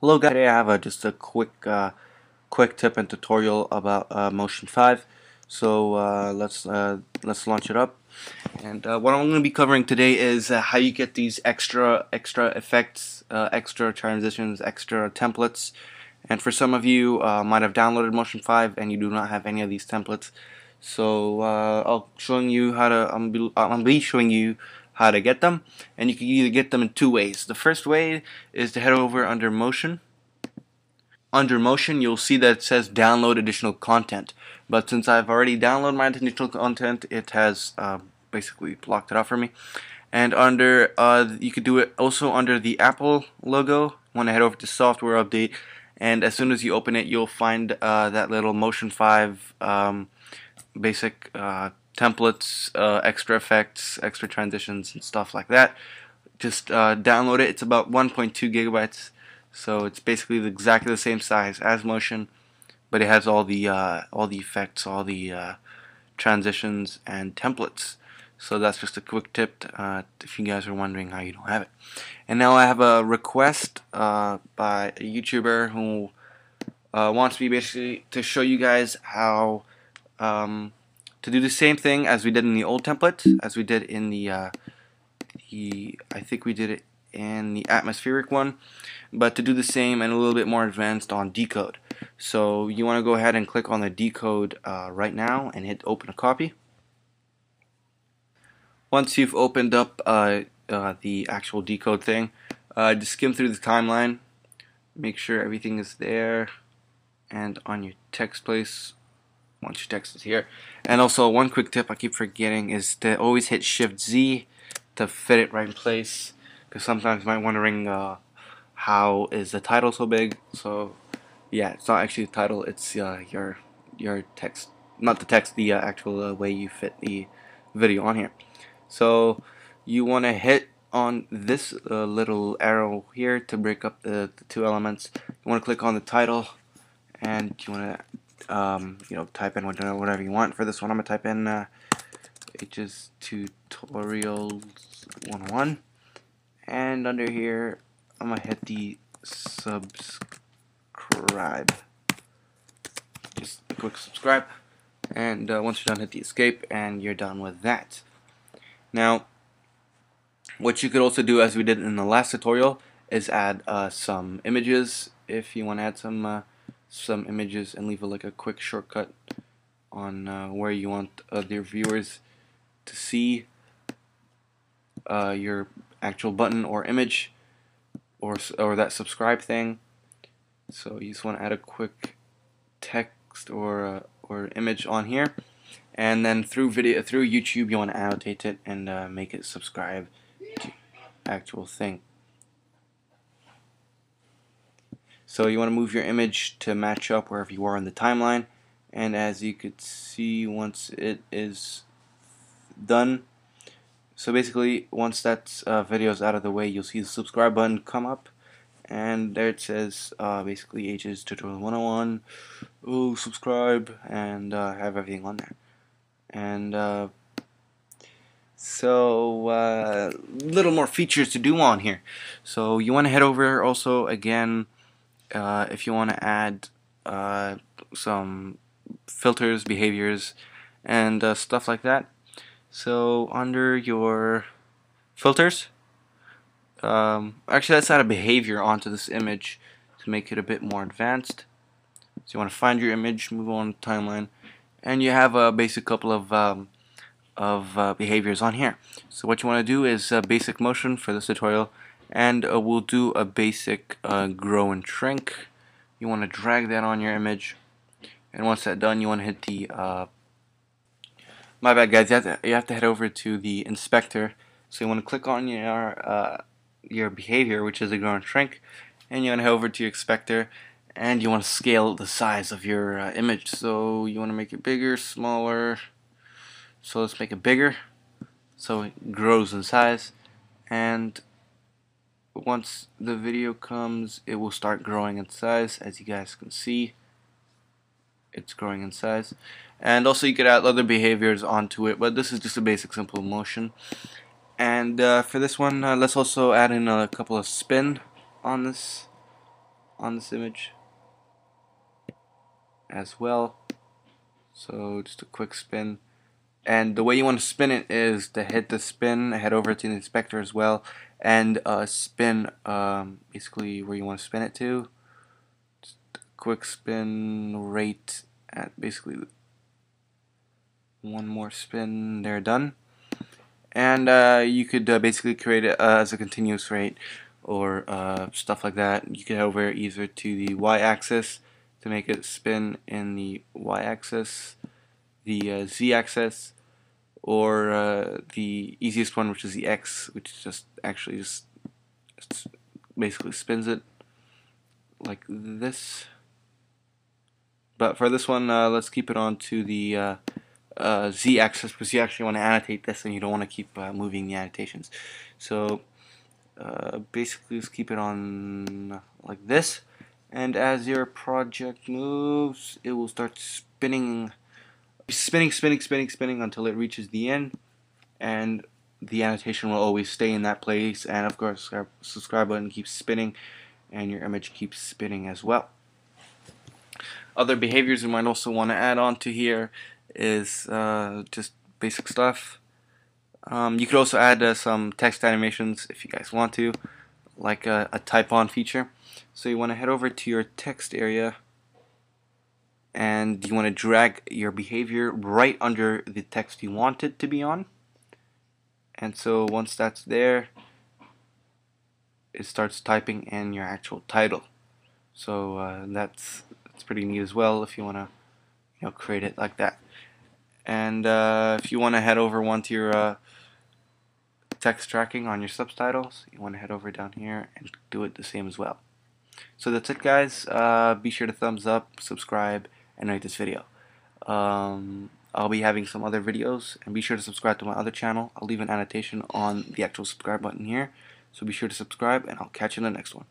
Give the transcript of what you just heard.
Hello guys, today I have a, just a quick uh, quick tip and tutorial about uh, Motion 5. So uh, let's uh, let's launch it up. And uh, what I'm going to be covering today is uh, how you get these extra extra effects, extra transitions, extra templates. And for some of you might have downloaded Motion 5 and you do not have any of these templates. So I'll showing you how to I'm be, I'm be showing you how to get them and you can either get them in two ways. The first way is to head over under motion. Under motion you'll see that it says download additional content. But since I've already downloaded my additional content it has uh, basically blocked it out for me. And under uh, you could do it also under the Apple logo. Want to head over to software update and as soon as you open it you'll find uh, that little motion 5 um, basic uh, templates, uh, extra effects, extra transitions, and stuff like that. Just uh, download it. It's about 1.2 gigabytes, so it's basically exactly the same size as Motion, but it has all the uh, all the effects, all the uh, transitions, and templates. So that's just a quick tip uh, if you guys are wondering how you don't have it. And now I have a request uh, by a YouTuber who wants me basically to show you guys how um, to do the same thing as we did in the old template, as we did in the, uh, the I think we did it in the atmospheric one, but to do the same and a little bit more advanced on decode. So you want to go ahead and click on the decode uh, right now and hit open a copy. Once you've opened up uh, uh the actual decode thing, uh, just skim through the timeline, make sure everything is there, and on your text place once your text is here. And also one quick tip I keep forgetting is to always hit Shift Z to fit it right in place because sometimes you might wondering uh, how is the title so big? So yeah it's not actually the title it's uh, your your text not the text the uh, actual uh, way you fit the video on here. So you want to hit on this uh, little arrow here to break up the, the two elements. You want to click on the title and you want to um, you know, type in whatever you want. For this one, I'm going to type in uh, HS Tutorials 101. And under here, I'm going to hit the subscribe. Just a quick subscribe. And uh, once you're done, hit the escape, and you're done with that. Now, what you could also do, as we did in the last tutorial, is add uh, some images if you want to add some uh, some images and leave a, like a quick shortcut on uh, where you want other viewers to see uh, your actual button or image or or that subscribe thing. So you just want to add a quick text or uh, or image on here. And then through video through YouTube you want to annotate it and uh, make it subscribe to actual thing So you want to move your image to match up wherever you are in the timeline. And as you could see, once it is done, so basically, once that uh, video is out of the way, you'll see the subscribe button come up. And there it says, uh, basically, HS Tutorial 101. Oh, subscribe, and uh, have everything on there. And uh, so uh, little more features to do on here. So you want to head over also again uh, if you want to add uh, some filters, behaviors, and uh, stuff like that. So under your filters, um, actually let's add a behavior onto this image to make it a bit more advanced. So you want to find your image, move on the timeline, and you have a basic couple of um, of uh, behaviors on here. So what you want to do is uh, basic motion for this tutorial and uh, we'll do a basic uh, grow and shrink. You want to drag that on your image. And once that's done you want to hit the uh, my bad guys. You have, to, you have to head over to the inspector. So you want to click on your uh, your behavior which is a grow and shrink. And you want to head over to your inspector. And you want to scale the size of your uh, image. So you want to make it bigger smaller. So let's make it bigger. So it grows in size. And once the video comes it will start growing in size as you guys can see it's growing in size and also you could add other behaviors onto it but this is just a basic simple motion and uh, for this one uh, let's also add in a couple of spin on this on this image as well. So just a quick spin. And the way you want to spin it is to hit the spin, head over to the inspector as well, and uh, spin um, basically where you want to spin it to. Just quick spin rate at basically one more spin, they're done. And uh, you could uh, basically create it uh, as a continuous rate or uh, stuff like that. You could head over either to the y-axis to make it spin in the y-axis, the uh, z-axis, or uh, the easiest one, which is the x, which just actually just basically spins it like this. But for this one, uh, let's keep it on to the uh, uh, z-axis because you actually want to annotate this and you don't want to keep moving the annotations. So basically, just keep it on like this and as your project moves it will start spinning spinning spinning spinning spinning until it reaches the end. And the annotation will always stay in that place. And of course our subscribe button keeps spinning. And your image keeps spinning as well. Other behaviors you might also want to add on to here is uh, just basic stuff. Um, you could also add uh, some text animations if you guys want to like a, a type on feature. So you want to head over to your text area and you want to drag your behavior right under the text you want it to be on. And so once that's there, it starts typing in your actual title. So uh, that's that's pretty neat as well if you want to you know create it like that. And uh, if you want to head over onto your uh, text tracking on your subtitles, you want to head over down here and do it the same as well. So that's it guys. Uh, be sure to thumbs up, subscribe, and rate this video. Um, I'll be having some other videos, and be sure to subscribe to my other channel. I'll leave an annotation on the actual subscribe button here. So be sure to subscribe, and I'll catch you in the next one.